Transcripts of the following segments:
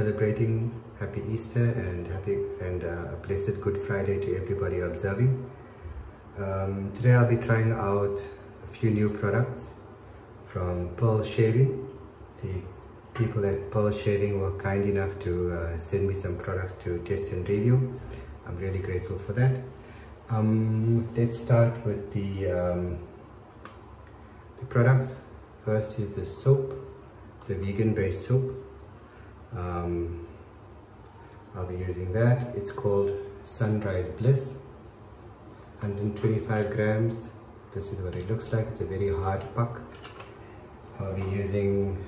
celebrating, happy Easter and happy and uh, blessed Good Friday to everybody observing. Um, today I'll be trying out a few new products from Pearl Shaving. The people at Pearl Shaving were kind enough to uh, send me some products to test and review. I'm really grateful for that. Um, let's start with the, um, the products. First is the soap, the vegan based soap. Um, I'll be using that. It's called Sunrise Bliss. 125 grams. This is what it looks like. It's a very hard puck. I'll be using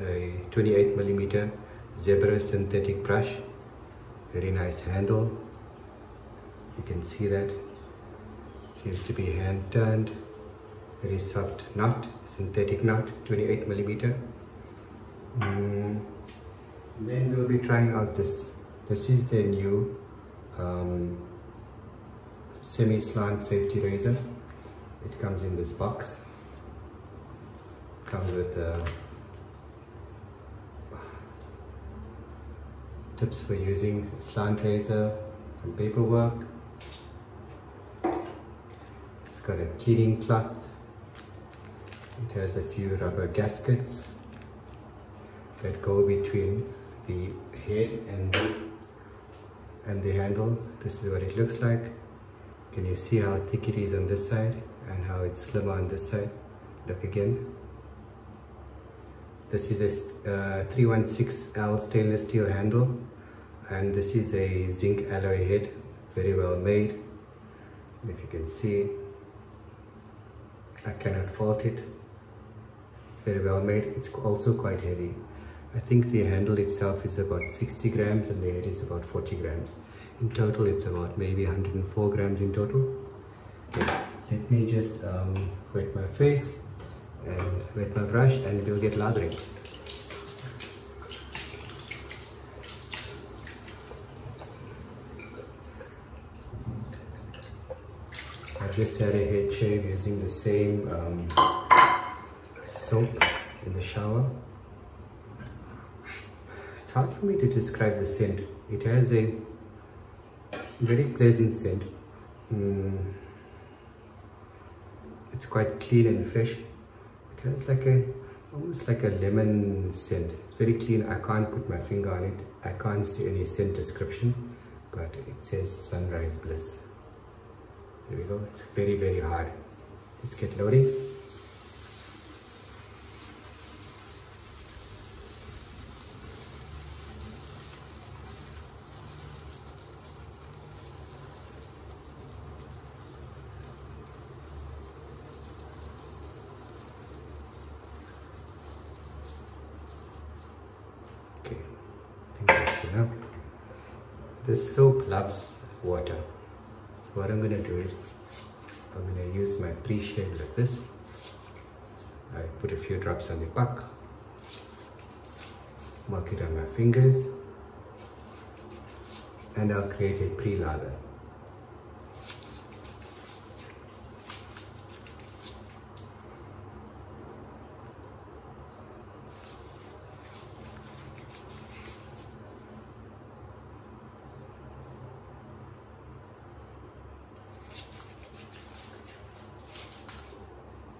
a 28 millimeter zebra synthetic brush. Very nice handle. You can see that. Seems to be hand turned. Very soft knot, synthetic knot, 28 millimeter. Mm. Then we'll be trying out this. This is the new um, semi-slant safety razor. It comes in this box. Comes with uh, tips for using a slant razor, some paperwork. It's got a cleaning cloth. It has a few rubber gaskets that go between the head and the, and the handle. This is what it looks like. Can you see how thick it is on this side and how it's slimmer on this side? Look again. This is a uh, 316L stainless steel handle and this is a zinc alloy head, very well made. If you can see, I cannot fault it. Very well made. It's also quite heavy. I think the handle itself is about 60 grams and the head is about 40 grams. In total, it's about maybe 104 grams in total. Okay, let me just um, wet my face and wet my brush and we'll get lathering. I just had a head shave using the same um, soap in the shower. It's hard for me to describe the scent. It has a very pleasant scent. Mm. It's quite clean and fresh. It has like a almost like a lemon scent. Very clean. I can't put my finger on it. I can't see any scent description, but it says Sunrise Bliss. Here we go. It's very very hard. Let's get loading. Okay, I think that's enough. This soap loves water. So what I'm going to do is, I'm going to use my pre-shave like this. I drops on the puck. Mark it on my fingers. And I'll create a pre-lather.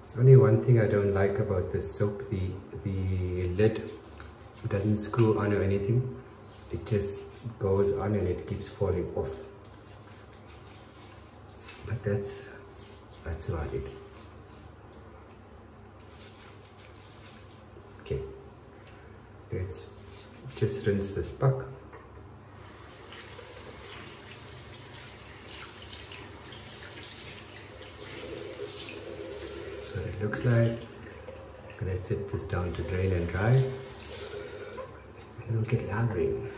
There's only one thing I don't like about this soap, the, the lid doesn't screw on or anything. It just goes on and it keeps falling off. But that's, that's about it. Okay, let's just rinse this puck. So looks like let's set this down to drain and dry we'll get lathering.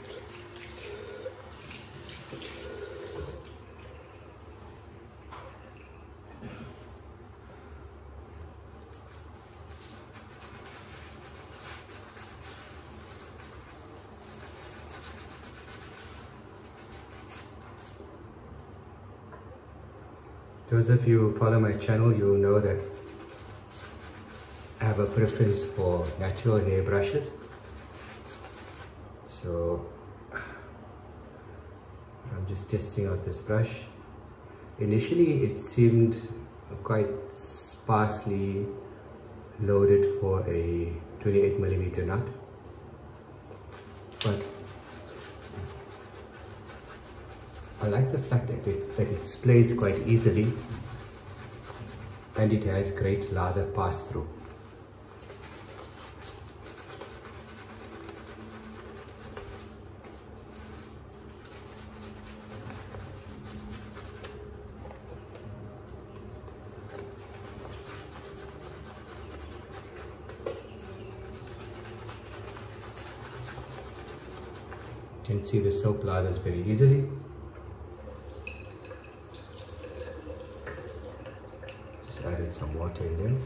Those of you who follow my channel, you'll know that have a preference for natural hair brushes. So I'm just testing out this brush. Initially it seemed quite sparsely loaded for a 28 millimeter nut but I like the fact that it, that it displays quite easily and it has great lather pass through You see the soap lathers very easily. Just added some water in there.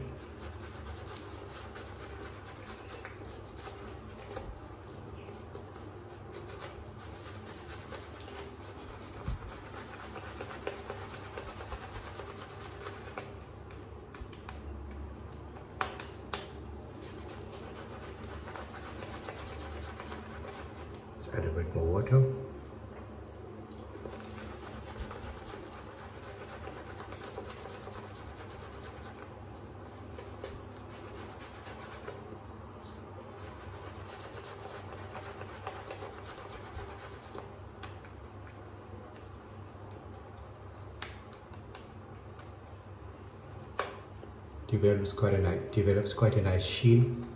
Let's add a bit more water. Develops quite a nice develops quite a nice sheen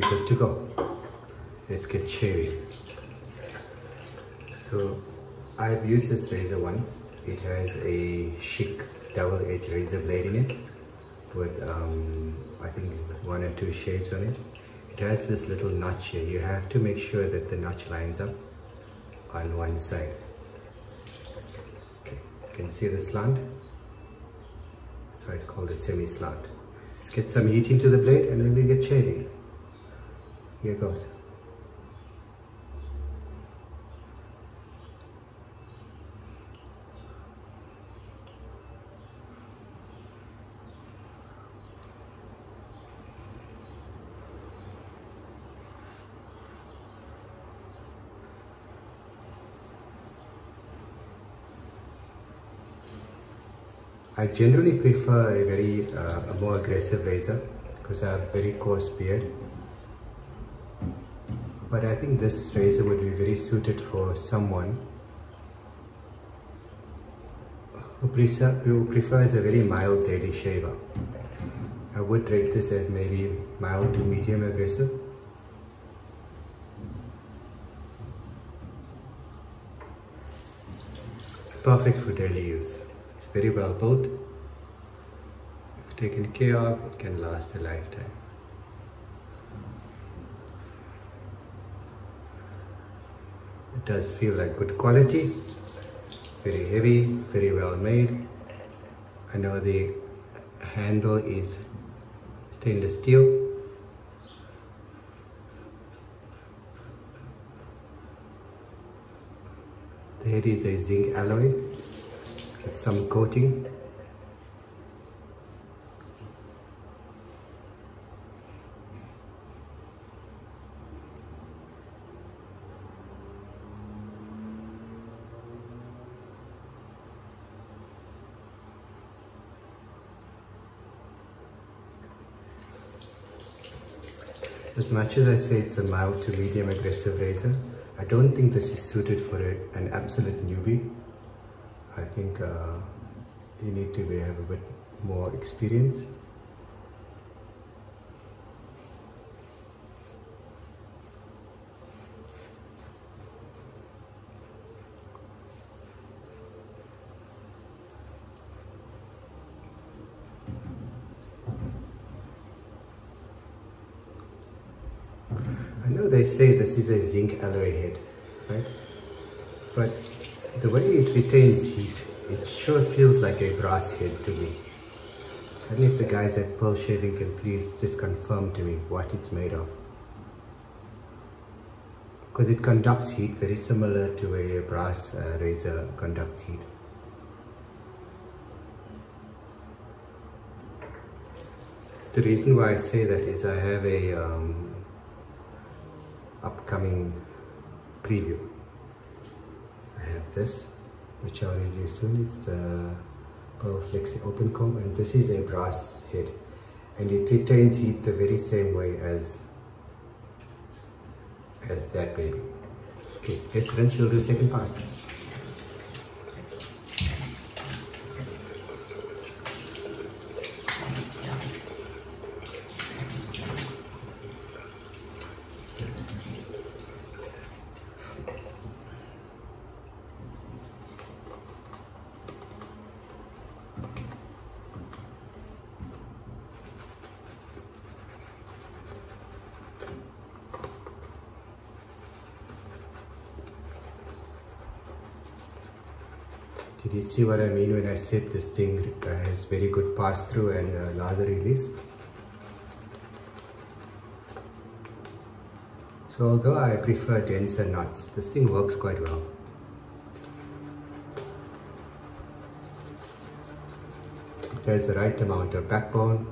good to go. Let's get shaving. So, I've used this razor once. It has a chic double edge razor blade in it with, um, I think, one or two shapes on it. It has this little notch here. You have to make sure that the notch lines up on one side. Okay, you can see the slant. So it's called a semi-slant. Let's get some heat into the blade and then we get shaving. Here goes. I generally prefer a very uh, a more aggressive razor because I have very coarse beard. But I think this razor would be very suited for someone who, who prefers a very mild daily shaver. I would rate this as maybe mild to medium aggressive. It's perfect for daily use It's very well built If taken care of, it can last a lifetime. Does feel like good quality, very heavy, very well made. I know the handle is stainless steel. The head is a zinc alloy with some coating As much as I say it's a mild to medium aggressive razor, I don't think this is suited for a, an absolute newbie. I think uh, you need to have a bit more experience. I know they say this is a zinc alloy head, right? But the way it retains heat, it sure feels like a brass head to me. I don't know if the guys at Pearl Shaving can please just confirm to me what it's made of. Because it conducts heat very similar to a brass uh, razor conducts heat. The reason why I say that is I have a um, upcoming preview. I have this, which I'll review soon. It's the Pearl Flexi Open Comb, and this is a brass head, and it retains heat the very same way as as that baby. Okay, let's rinse. We'll do second pass. Did you see what I mean when I said this thing uh, has very good pass through and uh, lather release? So although I prefer denser knots, this thing works quite well. There's the right amount of backbone.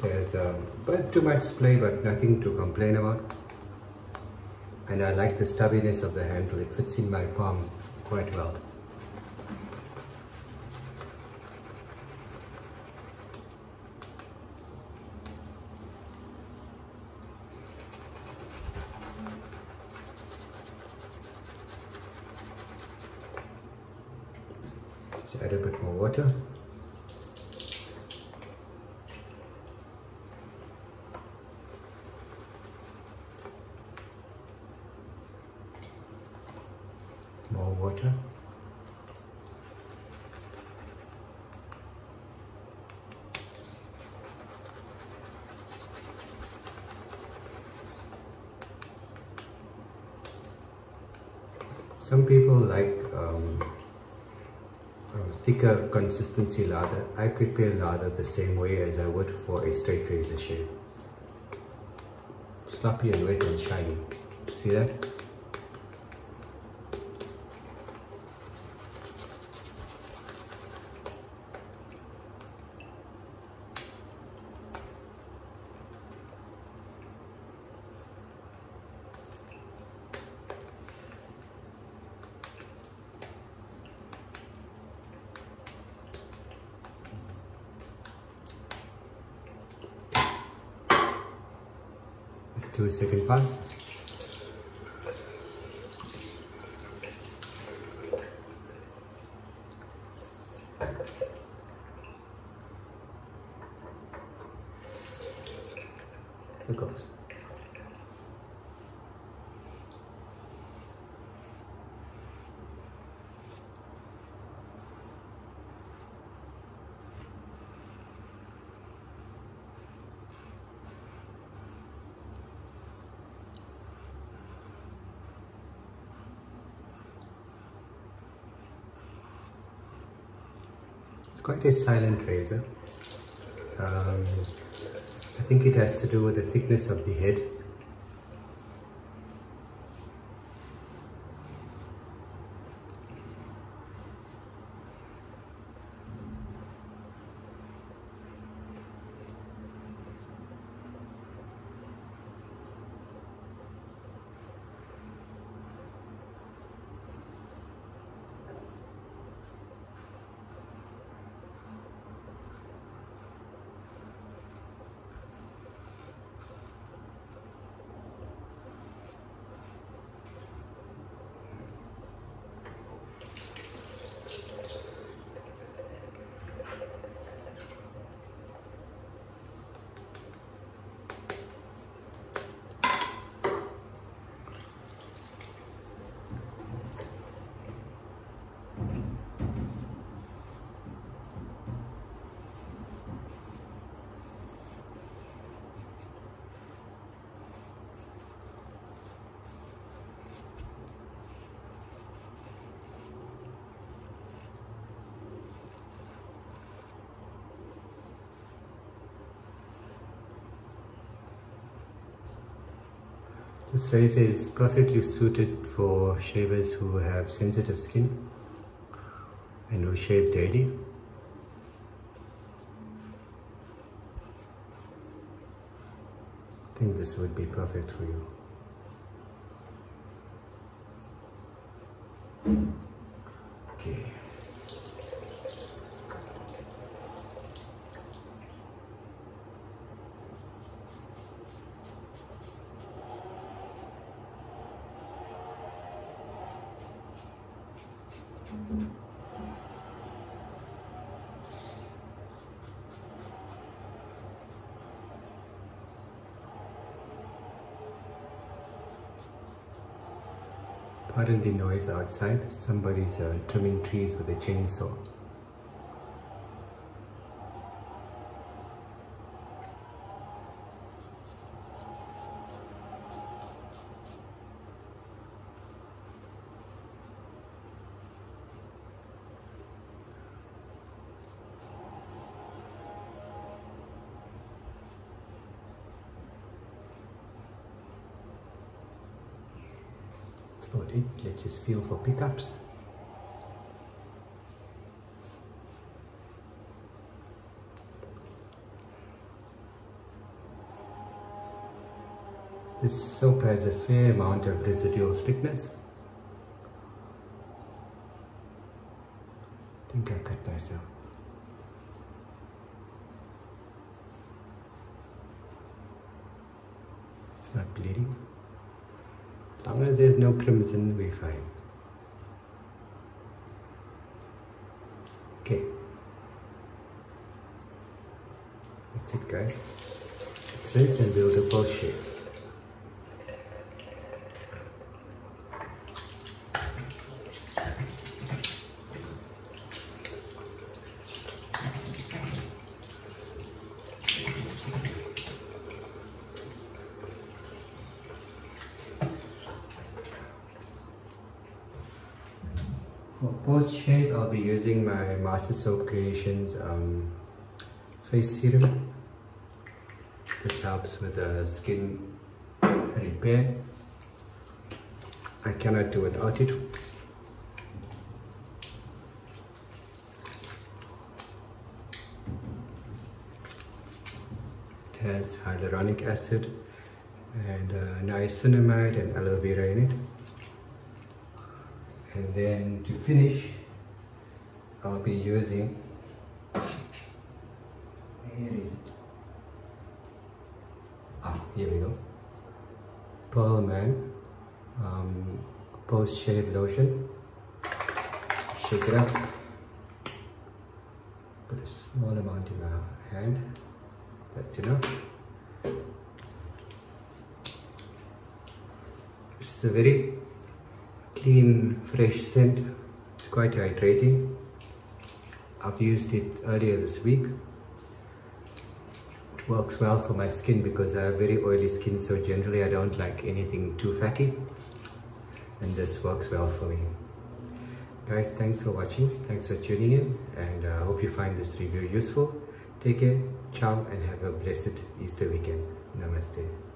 There's a um, bit too much splay but nothing to complain about. And I like the stubbiness of the handle, it fits in my palm quite well. Let's add a bit more water. More water. Some people like um, thicker consistency lather. I prepare lather the same way as I would for a straight razor shave. Sloppy and wet and shiny. See that? Do a second pass. It goes. Quite a silent razor. Um, I think it has to do with the thickness of the head. This razor is perfectly suited for shavers who have sensitive skin and who shave daily. I think this would be perfect for you. Pardon the noise outside. Somebody's uh, trimming trees with a chainsaw. About it. Let's just feel for pickups. This soap has a fair amount of residual thickness. I think I cut myself. It's not bleeding. There's no crimson, we're fine. Okay. That's it guys. Let's rinse and build a pulse shape. For post shave, I'll be using my Master Soap Creations um, face serum. This helps with the skin repair. I cannot do without it. It has hyaluronic acid and uh, niacinamide and aloe vera in it and then to finish I'll be using here is it ah here we go Pearl Man um, post shave lotion. Shake it up. Put a small amount in my hand. That's enough. It's a very clean fresh scent. It's quite hydrating. I've used it earlier this week. It works well for my skin because I have very oily skin so generally I don't like anything too fatty and this works well for me. Guys thanks for watching. Thanks for tuning in and i uh, hope you find this review useful. Take care ciao and have a blessed easter weekend. Namaste